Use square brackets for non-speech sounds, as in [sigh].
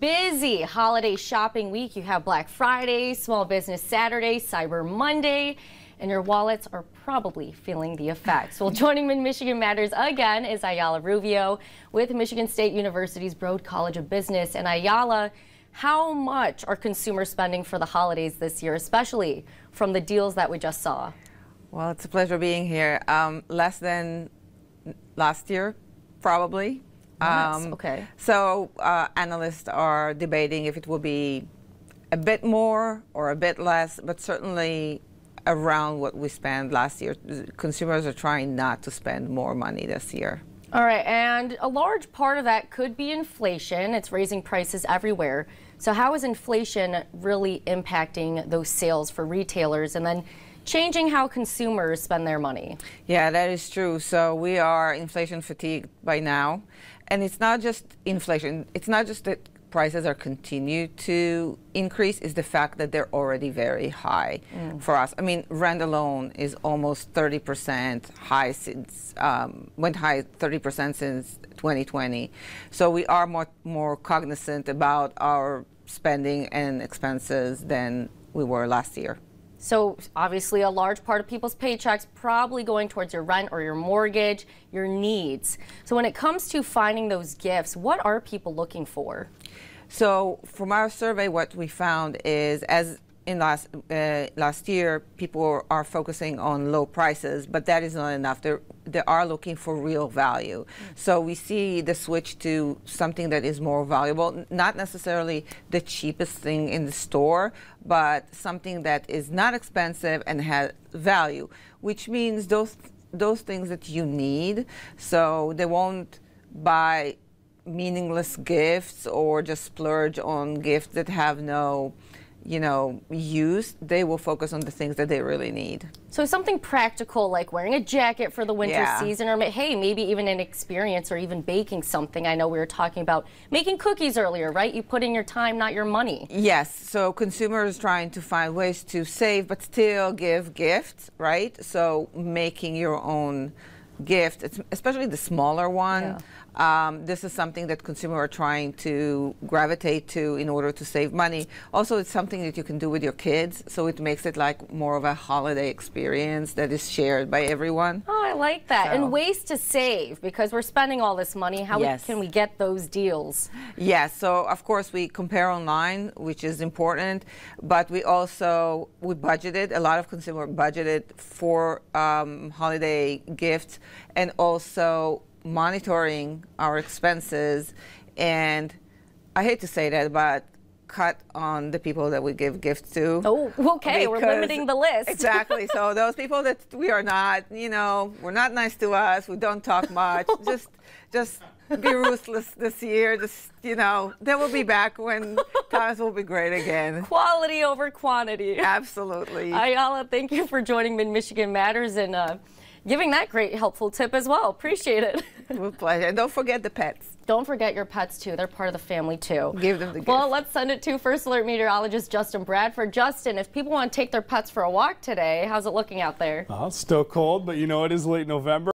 Busy holiday shopping week. You have Black Friday, Small Business Saturday, Cyber Monday, and your wallets are probably feeling the effects. Well, [laughs] joining me in Michigan Matters again is Ayalla Ruvio with Michigan State University's Broad College of Business. And Ayalla, how much are consumers spending for the holidays this year, especially from the deals that we just saw? Well, it's a pleasure being here. Um, less than last year, probably. Um, okay. So uh, analysts are debating if it will be a bit more or a bit less, but certainly around what we spent last year. Consumers are trying not to spend more money this year. All right, and a large part of that could be inflation. It's raising prices everywhere. So how is inflation really impacting those sales for retailers? And then changing how consumers spend their money. Yeah, that is true. So we are inflation fatigued by now. And it's not just inflation, it's not just that prices are continue to increase is the fact that they're already very high mm. for us. I mean, rent alone is almost 30% high since um, went high 30% since 2020. So we are more more cognizant about our spending and expenses than we were last year. So obviously a large part of people's paychecks probably going towards your rent or your mortgage, your needs. So when it comes to finding those gifts, what are people looking for? So from our survey, what we found is as in last uh, last year, people are focusing on low prices, but that is not enough. They're, they are looking for real value. Mm-hmm. So we see the switch to something that is more valuable, not necessarily the cheapest thing in the store, but something that is not expensive and has value, which means those those things that you need. So they won't buy meaningless gifts or just splurge on gifts that have no you know, use, they will focus on the things that they really need. So something practical like wearing a jacket for the winter yeah. season or hey, maybe even an experience or even baking something. I know we were talking about making cookies earlier, right? You put in your time, not your money. Yes. So consumers trying to find ways to save but still give gifts, right? So making your own gift, especially the smaller one. Yeah. Um, this is something that consumers are trying to gravitate to in order to save money. Also, it's something that you can do with your kids, so it makes it like more of a holiday experience that is shared by everyone. Oh, I like that. So. And ways to save because we're spending all this money. How yes. can we get those deals? Yes. So of course we compare online, which is important, but we also we budgeted a lot of consumers budgeted for um, holiday gifts and also monitoring our expenses and I hate to say that, but cut on the people that we give gifts to. Oh, okay, we're limiting the list. exactly. So [laughs] those people that we are not, you know, we're not nice to us. We don't talk much. [laughs] just, just be ruthless this year. Just, you know, then we'll be back when times will be great again. Quality over quantity. Absolutely. Ayalla, thank you for joining Mid Michigan Matters and. Uh, giving that great helpful tip as well. Appreciate it. [laughs] With pleasure. And don't forget the pets. Don't forget your pets too. They're part of the family too. Give them the gift. Well, let's send it to First Alert meteorologist Justin Bradford. Justin, if people want to take their pets for a walk today, how's it looking out there? Uh, still cold, but you know it is late November.